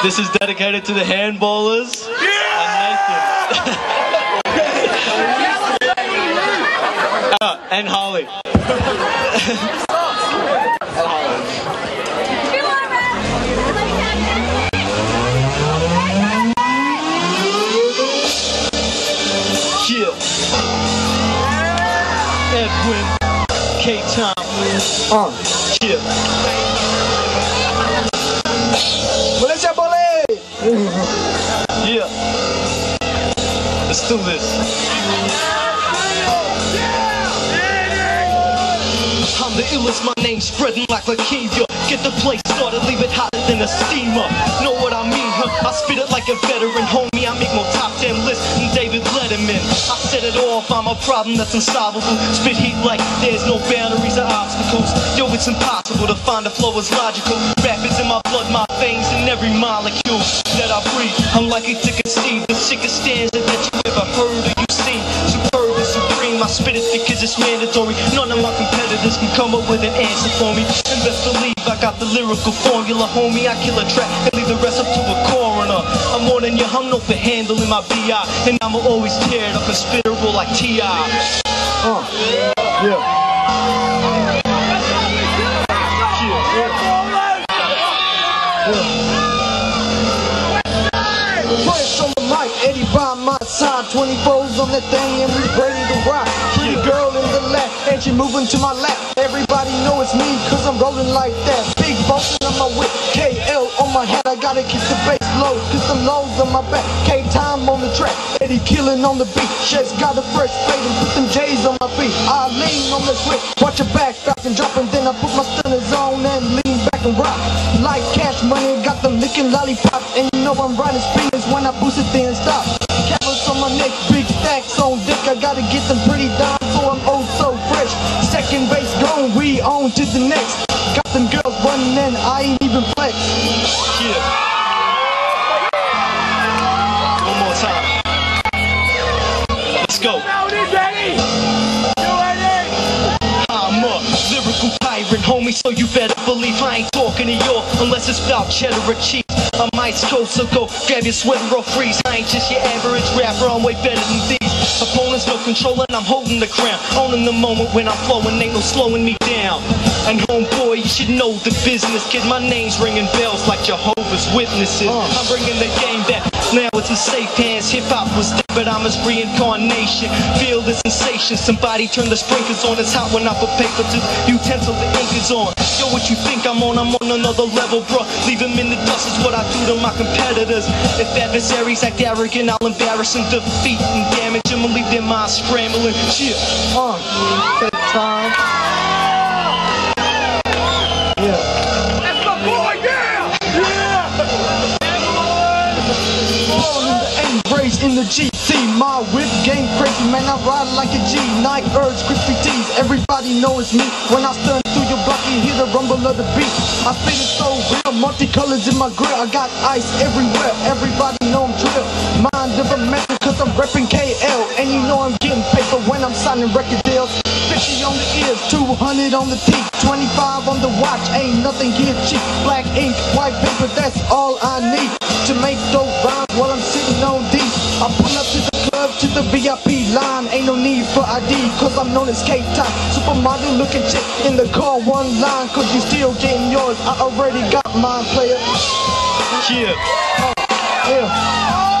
This is dedicated to the handballers yeah! and Nathan. Uh, and Holly. Yeah. Edwin, K Time, Uh. yeah. Do this. I'm the illest, my name spreading like leukemia. Get the place started, leave it hotter than a steamer. Know what I mean, huh? I spit it like a veteran, homie. I make more top 10 lists than David Letterman. I set it off, I'm a problem that's unsolvable. Spit heat like there's no boundaries or obstacles. Yo, it's impossible to find a flow as logical. Rapids in my blood, my veins, and every molecule that I breathe. I'm like likely to conceive the sickest stanza that mandatory. None of my competitors can come up with an answer for me. And best believe I got the lyrical formula, homie. I kill a track and leave the rest up to a coroner. I'm more than you, I'm known for handling my BI. And I'ma always tear it up and spit it roll like T.I. Uh. Yeah. Fresh on the mic, Eddie by my side. 24s on that thing and we ready to rock. The she moving to my lap. Everybody know it's me, cause I'm rolling like that. Big bossing on my whip, KL on my head. I gotta keep the bass low, cause some lows on my back. K time on the track, Eddie killing on the beat. Shit's got a fresh fade and put them J's on my feet. I lean on the switch, watch your back, fast and drop, and then I put my stunners on and lean back and rock. Like cash money, got them licking lollipops, and you know I'm riding spinners when I boost it then stop. Carats on my neck, big stacks on dick. I gotta get them pretty down, to the next. Got them girls running and I ain't even flex. Yeah. One more time. Let's go. I'm a lyrical tyrant, homie, so you better believe I ain't talking to you unless it's about cheddar or cheese. I'm ice cold, so go grab your sweater or freeze. I ain't just your average rapper, I'm way better than these. Opponents no control and I'm holding the crown. Owning the moment when I'm flowing, ain't no slowing me down. And homeboy, you should know the business, kid. My name's ringing bells like Jehovah's Witnesses. Uh. I'm bringing the game back. Now it's in safe hands. Hip hop was dead, but I'm his reincarnation. Feel the sensation. Somebody turn the sprinklers on. It's hot when I put paper to the utensil. The ink is on. Yo, what you think I'm on? I'm on another level, bro. Leave them in the dust is what I do to my competitors. If adversaries act arrogant, I'll embarrass and defeat and damage them and leave their minds scrambling. Shit. Uh, take time. Yeah. In the GT. My whip game crazy, man. I ride like a G. Nike Urge, crispy tees. Everybody knows me. When I stun your block, hear the rumble of the beat. I spit it so real, multicolors in my grill. I got ice everywhere. Everybody know I'm drill. Mind of a man, cause I'm repping KL. And you know I'm getting paper when I'm signing record deals. 50 on the ears, 200 on the teeth, 25 on the watch, ain't nothing here cheap. Black ink, white paper, that's all I need to make dope rhymes while I'm sitting on these. I pull up to the club to the VIP line, ain't no need for ID, cause I'm known as K-Top. Supermodel looking chick in the car, one line, cause you still getting yours. I already got mine, player. Yeah. Yeah.